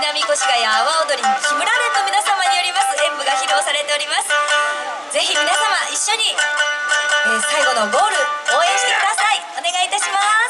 南越谷阿波踊り木村れの皆様によります演舞が披露されております。ぜひ皆様一緒に、えー、最後のゴール応援してください。お願いいたします。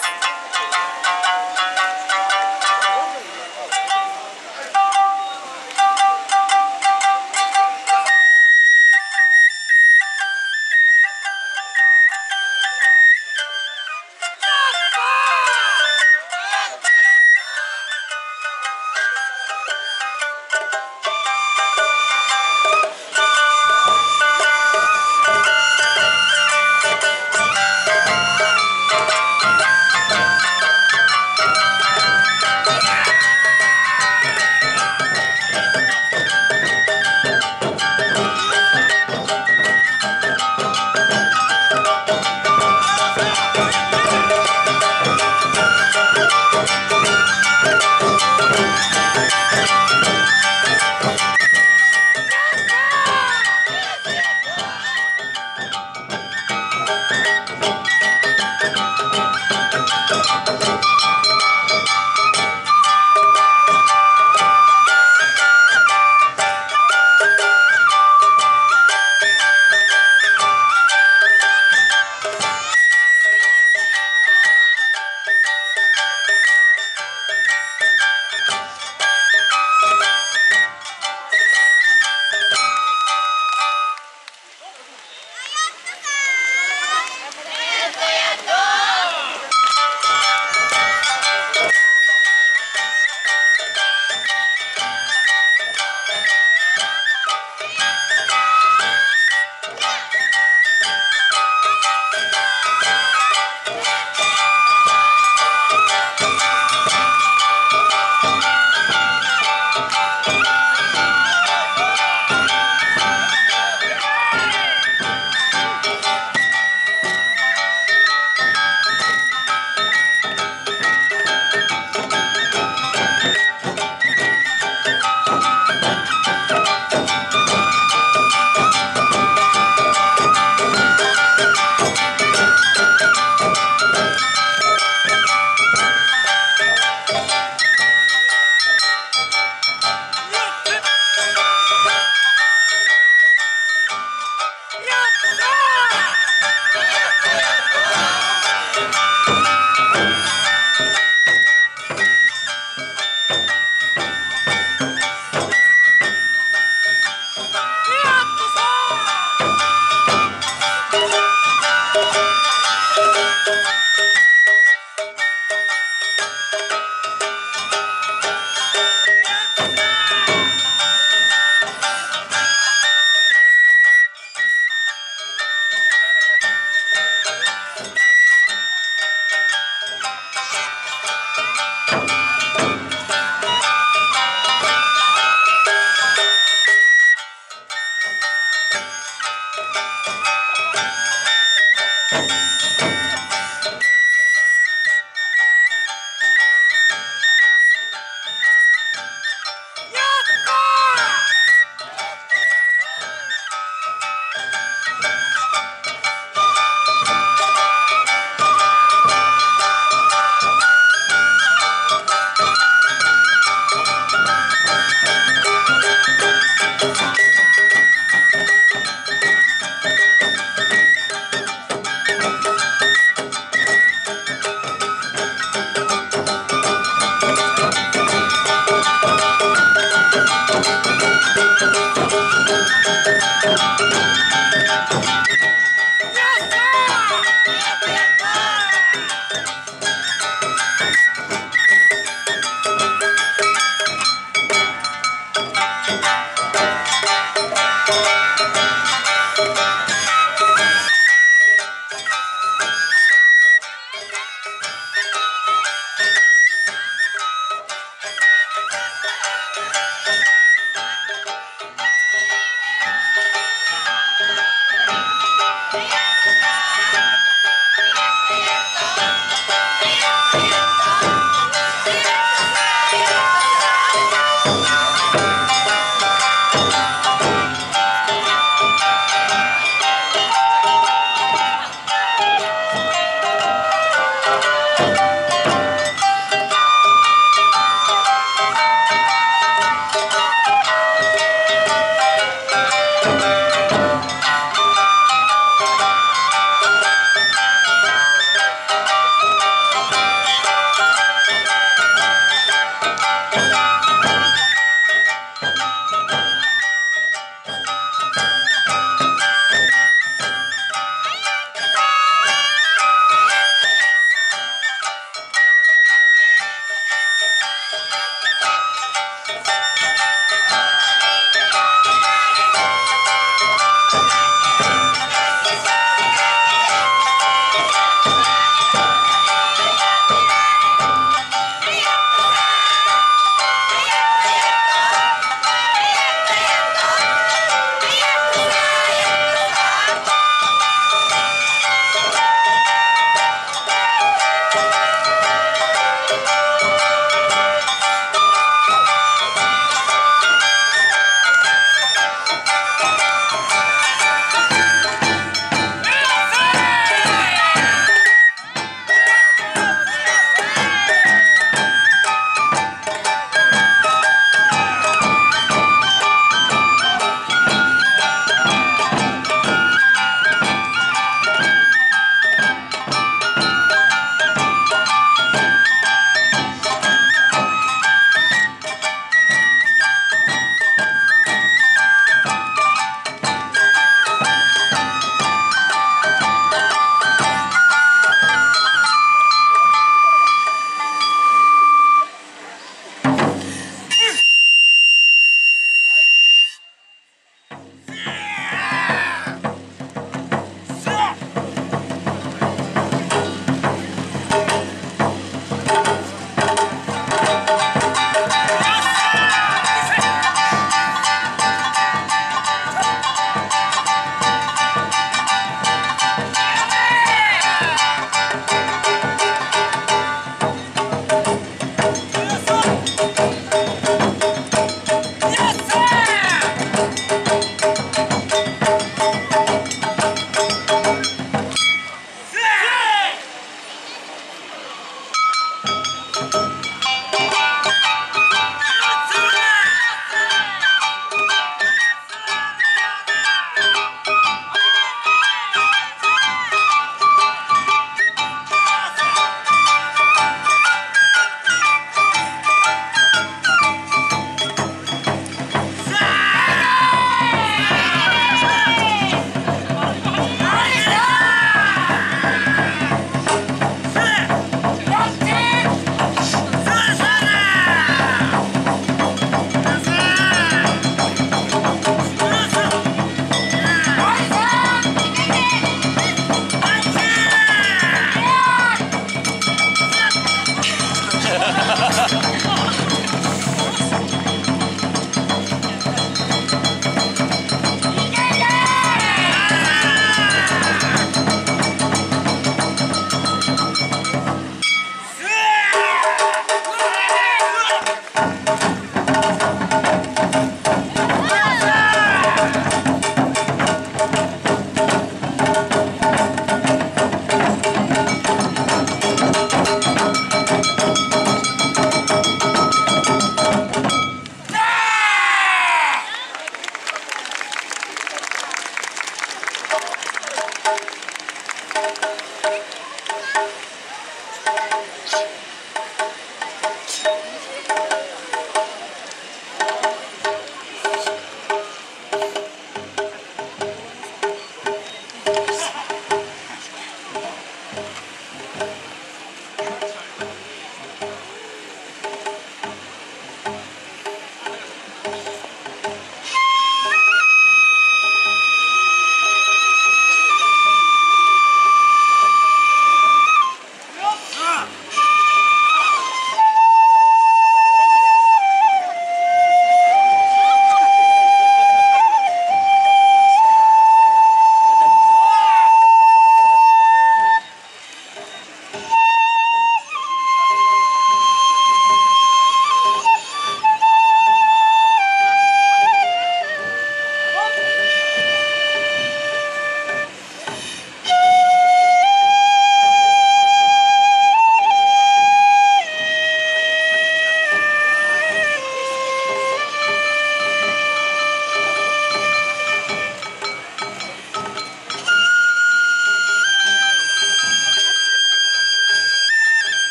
Thank